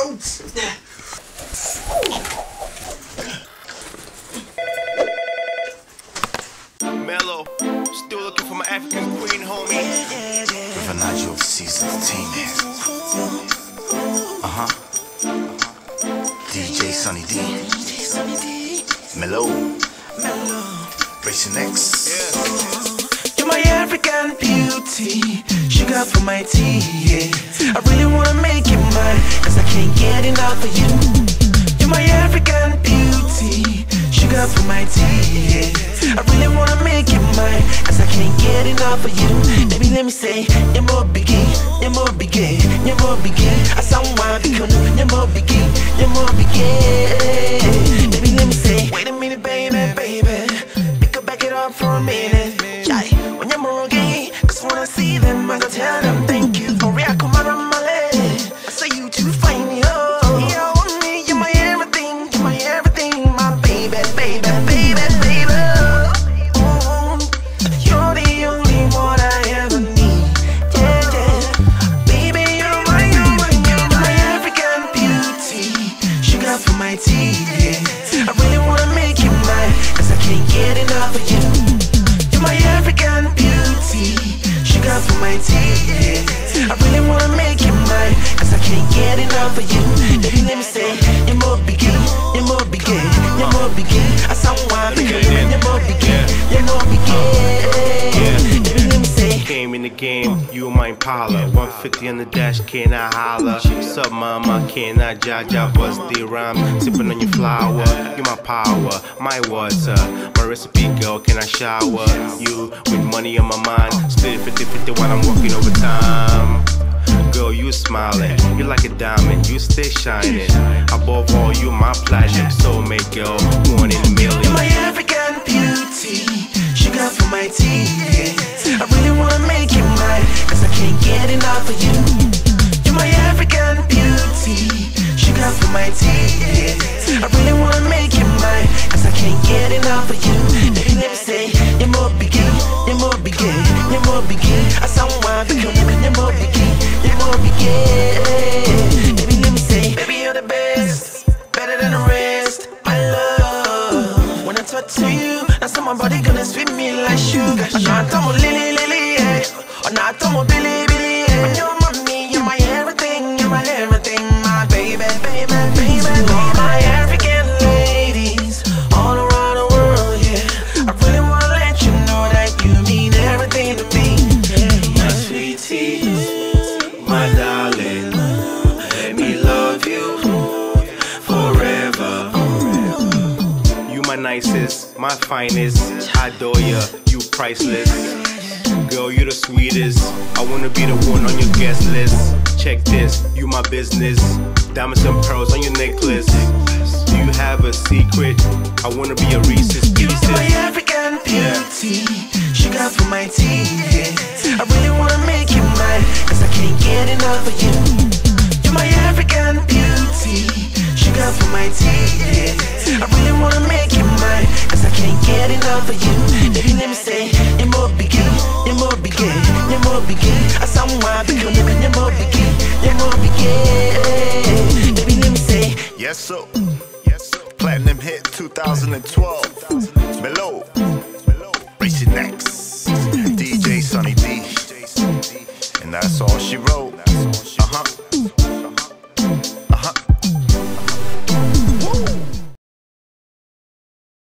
out! Melo, still looking for my African queen, homie. Fernando Caesar Martinez. Uh huh. DJ Sunny D. Melo. Racing X. Yeah. You're my African beauty, sugar for my tea. Yeah. I really wanna make cause I can't get enough of you. You're my African beauty, sugar for my tea. I really wanna make you mine, cause I can't get enough of you. Baby, let me say, you're more biggie, you're more biggie, you're more biggie. I someone because you're more biggie, you're more biggie. Baby, let me say, wait a minute, baby, baby. We could back it up for a minute. The game, you were my Impala. 150 on the dash, can I holler? What's up, mama? Can I jaja bust the rhyme? Sipping on your flower, you my power, my water, my recipe, girl. Can I shower you with money on my mind? Split 50 50 while I'm working overtime. Girl, you smiling, you like a diamond, you stay shining. Above all, you my pleasure, can't get enough of you. You're my African beauty, sugar for my tea. Yeah. I really wanna make you mine, cause I can't get enough of you. Baby, let me say, you're more biggie, you're more biggie, you're more biggie. I someone because you're more biggie, you're more biggie. Baby, let me say, baby, you're the best, better than the rest. My love, when I talk to you, I saw my body gonna sweet me like sugar. I'm not nicest, my finest. I adore ya, you priceless. Girl, you the sweetest. I wanna be the one on your guest list. Check this, you my business. Diamonds and pearls on your necklace. Do you have a secret? I wanna be a Reese's You're Pieces. Enough of you. Baby, let me say, you're more biggie, you're more biggie, you're more biggie. I someone because you're more biggie, you're more biggie. Baby, let me say, Yes, sir. Yes, sir. Platinum hit 2012. Melo. Racing X. DJ Sunny D. And that's all she wrote. Uh-huh.